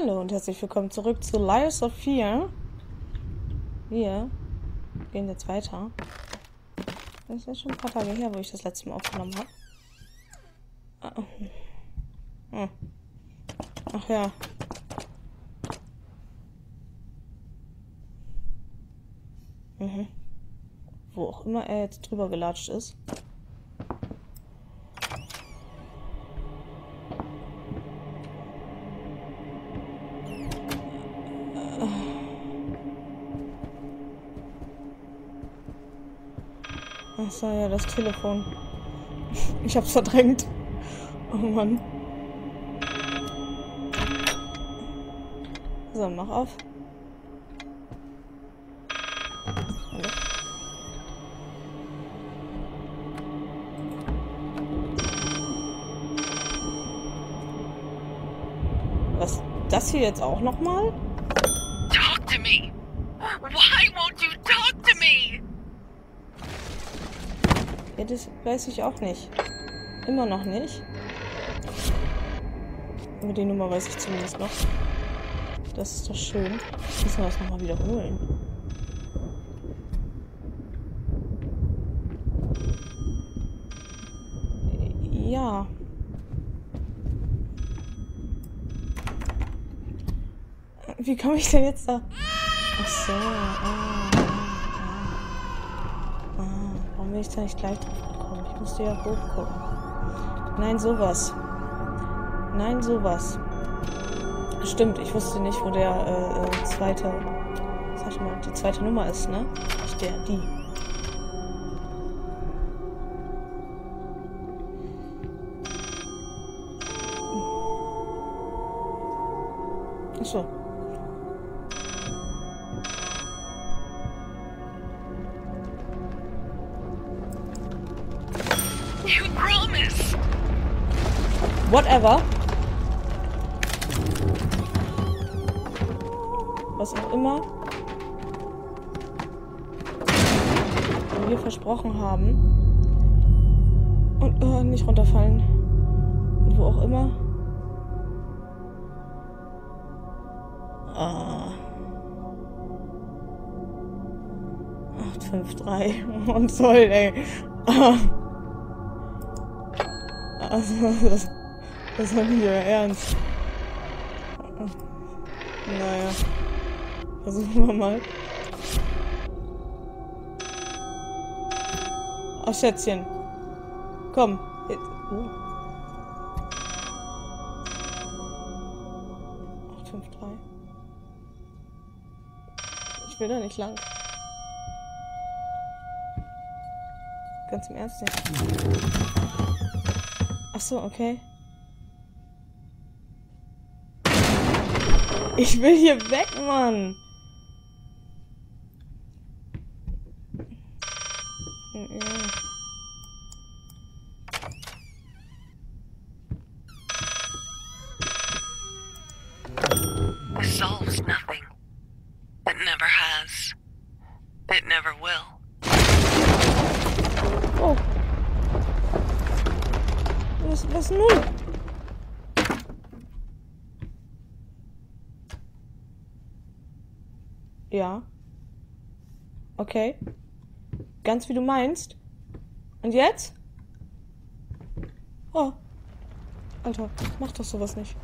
Hallo und herzlich willkommen zurück zu of Fear. Wir gehen jetzt weiter. Das ist ja schon ein paar Tage her, wo ich das letzte Mal aufgenommen habe. Ah. Hm. Ach ja. Mhm. Wo auch immer er jetzt drüber gelatscht ist. Ach ja, das Telefon. Ich hab's verdrängt. Oh Mann. So, mach auf. Was? Das hier jetzt auch nochmal? Talk Ja, das weiß ich auch nicht. Immer noch nicht. Aber die Nummer weiß ich zumindest noch. Das ist doch schön. Müssen wir das nochmal wiederholen. Ja. Wie komme ich denn jetzt da? Ach so. Ah. Ich da nicht gleich drauf gekommen? Ich musste ja hochgucken. Nein, sowas. Nein, sowas. Stimmt, ich wusste nicht, wo der äh, äh, zweite, sag mal, die zweite Nummer ist, ne? Nicht der, die. Achso. Whatever. Was auch immer wir versprochen haben. Und äh, nicht runterfallen. Und wo auch immer. Ah. 853. Und toll, ey. Ah. Also, das, das war nicht euer Ernst. Naja. Versuchen wir mal. Ach, Schätzchen. Komm. Oh. 853. Ich will da nicht lang. Ganz im Ernst nicht. Ach so, okay. Ich will hier weg, Mann. Ja. This solves nothing. It never has. It never will. Oh. Was, was nun? Ja. Okay. Ganz wie du meinst. Und jetzt? Oh. Alter, mach doch sowas nicht.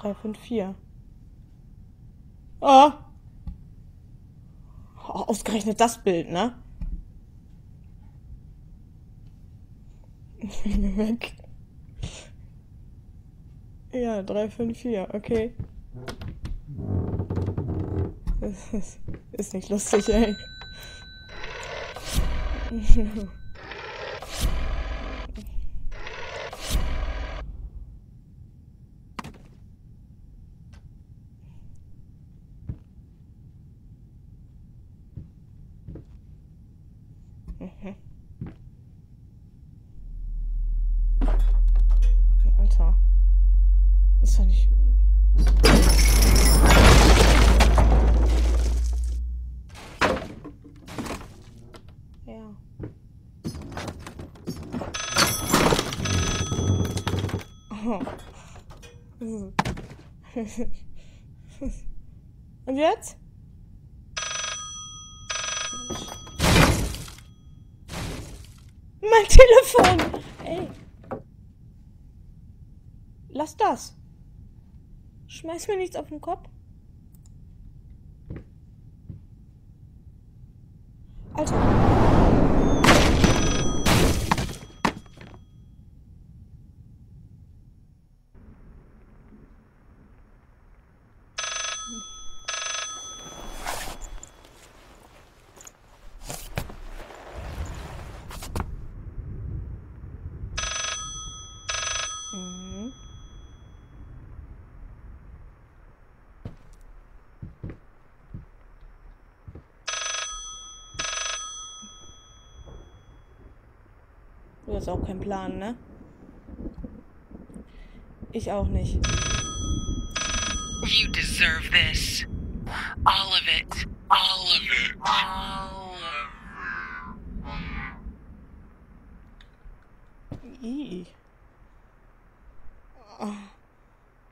Drei, fünf, vier. Oh. oh. Ausgerechnet das Bild, ne? Weg. Ja, 354, okay. Das ist, ist nicht lustig, ey. Mhm. Alter. Ist doch nicht. Ja. Und jetzt? Mein Telefon! Ey. Lass das. Schmeiß mir nichts auf den Kopf. Alter. Mhm. Hast auch keinen Plan, ne? Ich auch nicht. You deserve this. All of it. All of it. All of I. Oh.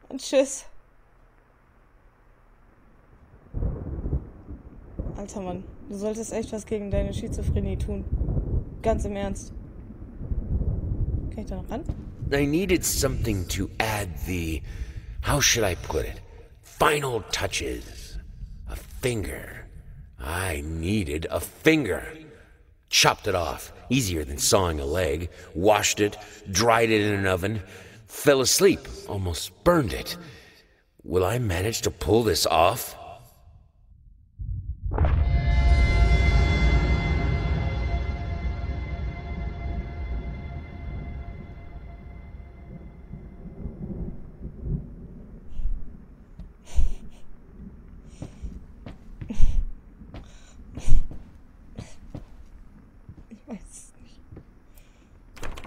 Und tschüss. Alter Mann, du solltest echt was gegen deine Schizophrenie tun. Ganz im Ernst. I needed something to add the. How should I put it? Final touches. A finger. I needed a finger. Chopped it off. Easier than sawing a leg. Washed it. Dried it in an oven. Fell asleep. Almost burned it. Will I manage to pull this off?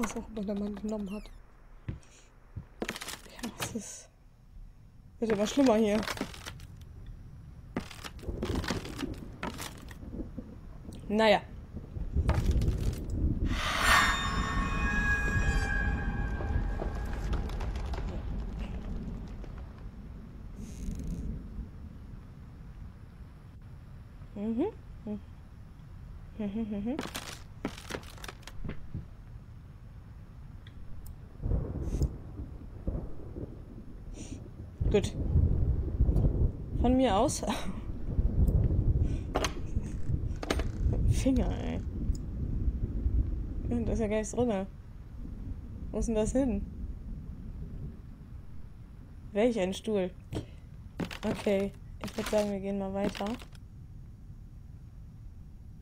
Was auch immer der Mann genommen hat. Ja, es ist. Wird immer schlimmer hier. Naja. Mhm. Mhm. Mhm. Mhm. Gut. Von mir aus. Finger, ey. Da ist ja gar nichts drin. Wo ist denn das hin? Welch ein Stuhl. Okay, ich würde sagen, wir gehen mal weiter.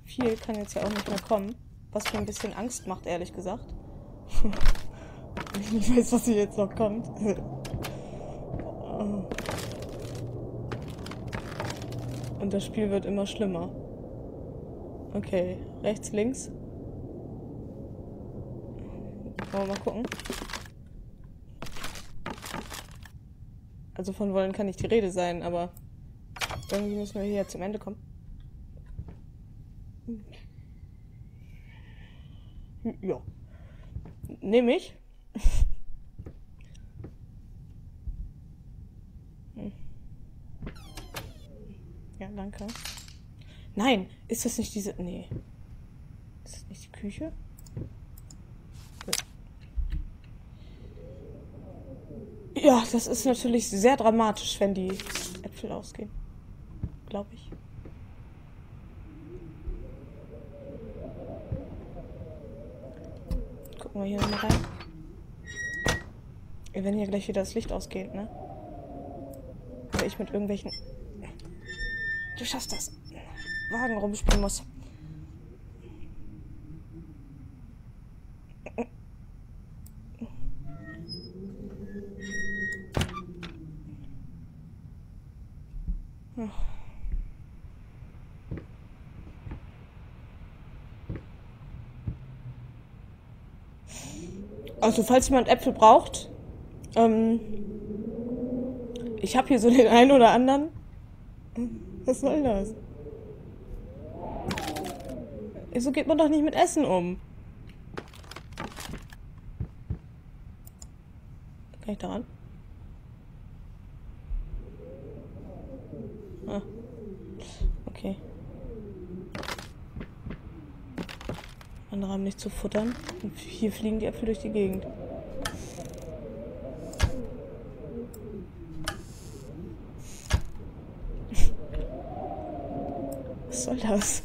Viel kann jetzt ja auch nicht mehr kommen. Was mir ein bisschen Angst macht, ehrlich gesagt. ich weiß, was hier jetzt noch kommt. Und das Spiel wird immer schlimmer. Okay, rechts, links. Wollen wir mal gucken. Also von wollen kann nicht die Rede sein, aber irgendwie müssen wir hier zum Ende kommen. Ja. Nehme ich. Ja, danke. Nein, ist das nicht diese. Nee. Ist das nicht die Küche? Ja, das ist natürlich sehr dramatisch, wenn die Äpfel ausgehen. Glaube ich. Gucken wir hier nochmal rein. Wenn hier gleich wieder das Licht ausgeht, ne? Oder ich mit irgendwelchen Du schaffst das. Wagen rumspielen muss. Also, falls jemand Äpfel braucht, ähm, ich habe hier so den einen oder anderen. Was soll das? So geht man doch nicht mit Essen um. Kann ich daran? Ah. Okay. Andere haben nicht zu futtern. Und hier fliegen die Äpfel durch die Gegend. Was soll das?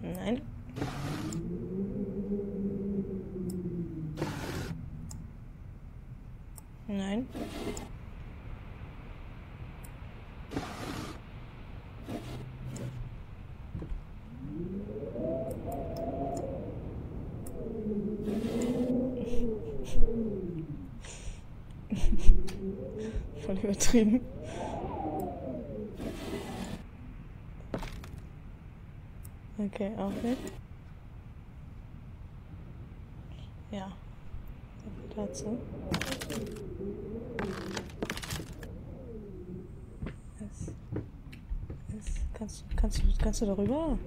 Nein. Nein. Voll übertrieben. Okay, auch nicht. Ja. Dazu. Es, es, kannst, kannst, du, kannst du darüber?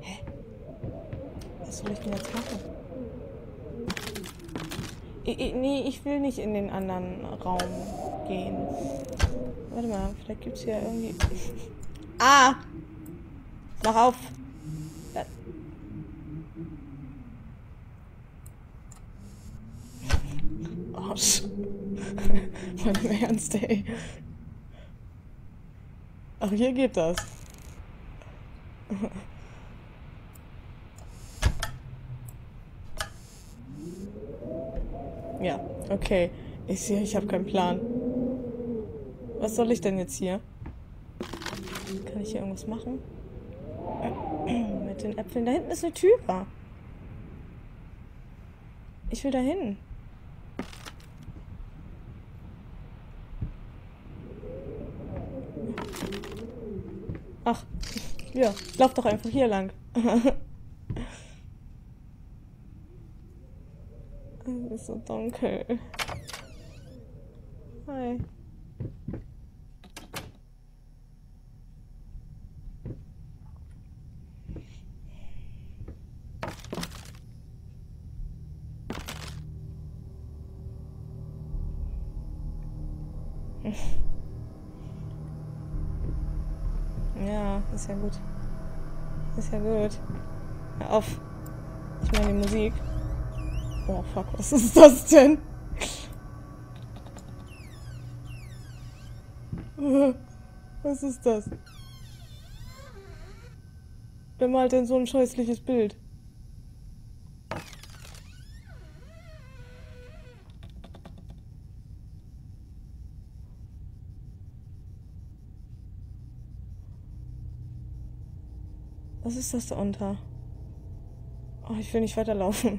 Hä? Was soll ich denn jetzt machen? Ich, ich, nee, ich will nicht in den anderen Raum gehen. Warte mal, vielleicht gibt's hier irgendwie... ah! Mach auf! Ja. Arsch. Mal im Ernst, ey. Ach, hier geht das. Ja, okay. Ich sehe, ich habe keinen Plan. Was soll ich denn jetzt hier? Kann ich hier irgendwas machen? Mit den Äpfeln. Da hinten ist eine Tür. Ich will da hin. Ach, ja, lauf doch einfach hier lang. Es ist so dunkel. Hi. Ja, ist ja gut. Ist ja gut. Hör auf. Ich meine die Musik. Oh fuck, was ist das denn? Was ist das? Wer malt denn so ein scheußliches Bild? Was ist das da unter? Oh, ich will nicht weiterlaufen.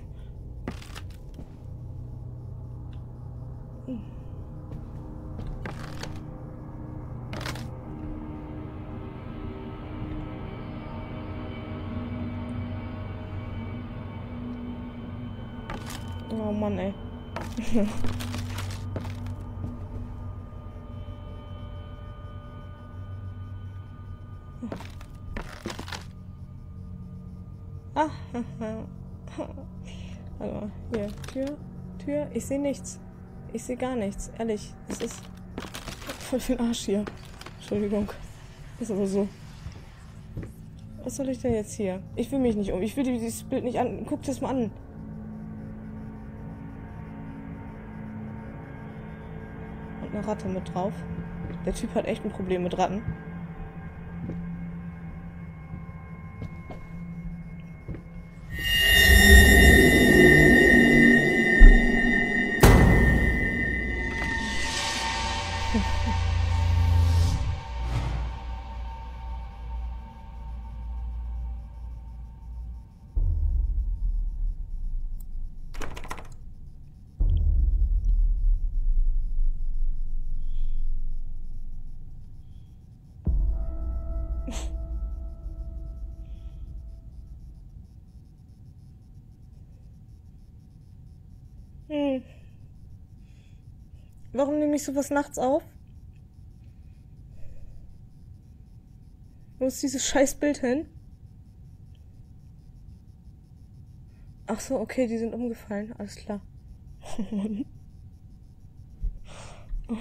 Oh Mann, ey. Ah, Hallo, hier, Tür, Tür. Ich sehe nichts. Ich sehe gar nichts, ehrlich. Es ist voll für den Arsch hier. Entschuldigung. Ist aber so. Was soll ich denn jetzt hier? Ich will mich nicht um. Ich will dieses Bild nicht an. Guck das mal an. Und eine Ratte mit drauf. Der Typ hat echt ein Problem mit Ratten. Warum nehme ich sowas nachts auf? Wo ist dieses Scheißbild hin? Ach so, okay, die sind umgefallen. Alles klar. Oh Mann. Oh,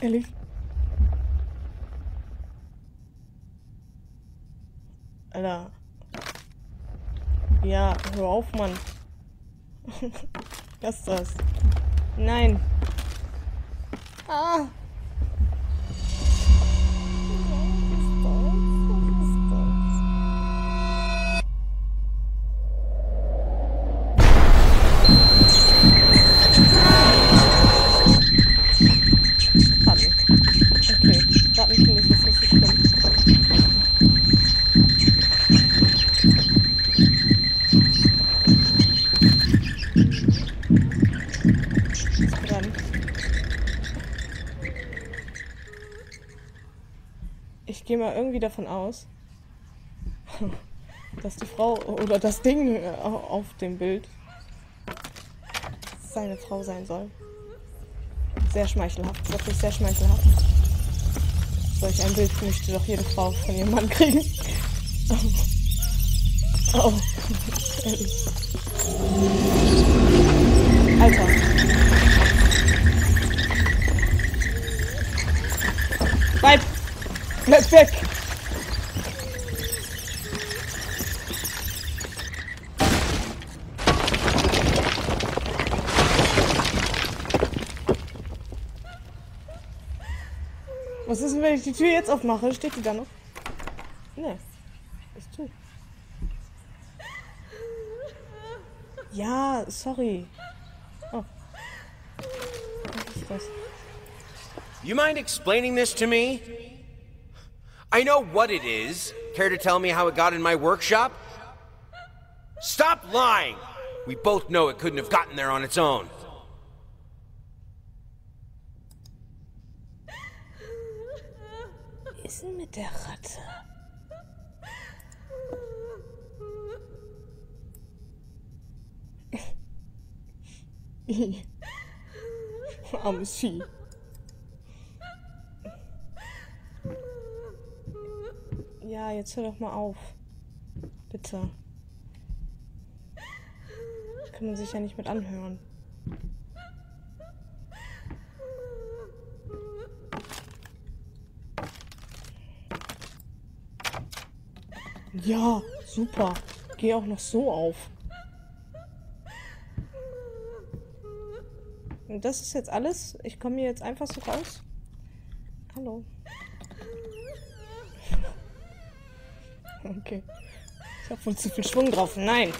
ehrlich. Alter. Ja, hör auf, Mann. Was ist das? Nein. Ah. Davon aus, dass die Frau oder das Ding äh, auf dem Bild seine Frau sein soll. Sehr schmeichelhaft, wirklich sehr schmeichelhaft. Solch ein Bild möchte doch jede Frau von ihrem Mann kriegen. Oh, ehrlich. Alter. Bleib! Bleib weg! Ich die Tür jetzt aufmache? Steht die da noch? Nee. Ist zu. Ja, sorry. Oh. Was ist das? You mind explaining this to me? I know what it is. Care to tell me how it got in my workshop? Stop lying! We both know it couldn't have gotten there on its own. Denn mit der Ratte? Armes Vieh. Ja, jetzt hör doch mal auf. Bitte. Kann man sich ja nicht mit anhören. Ja, super. Geh auch noch so auf. Und das ist jetzt alles? Ich komme hier jetzt einfach so raus? Hallo. Okay. Ich habe wohl zu viel Schwung drauf. Nein.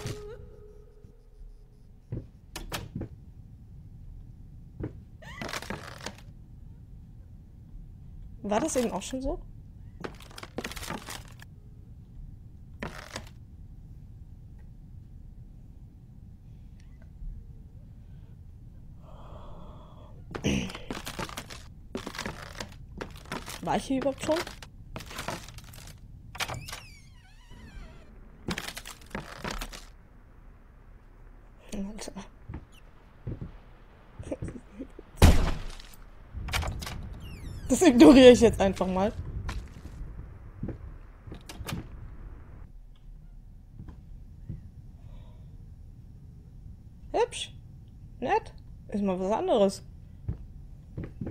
War das eben auch schon so? War ich hier überhaupt schon? Das ignoriere ich jetzt einfach mal. Hübsch. Nett. Ist mal was anderes.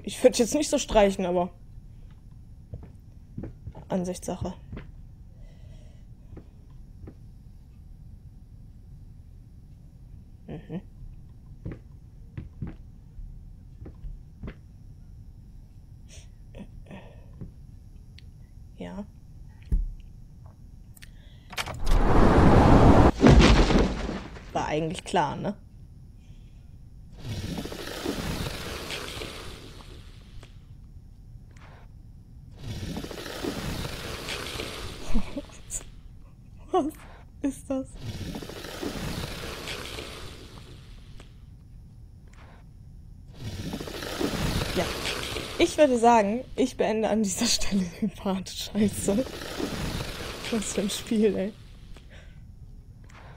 Ich würde jetzt nicht so streichen, aber. Ansichtssache. Mhm. Ja. War eigentlich klar, ne? Was ist das? Ja. Ich würde sagen, ich beende an dieser Stelle den Part. Scheiße. Was für ein Spiel, ey.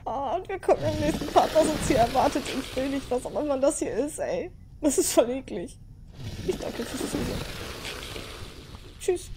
Oh, und wir gucken im nächsten Part, was uns hier erwartet. Ich will nicht, was auch immer das hier ist, ey. Das ist voll eklig. Ich danke fürs Zusehen. Tschüss.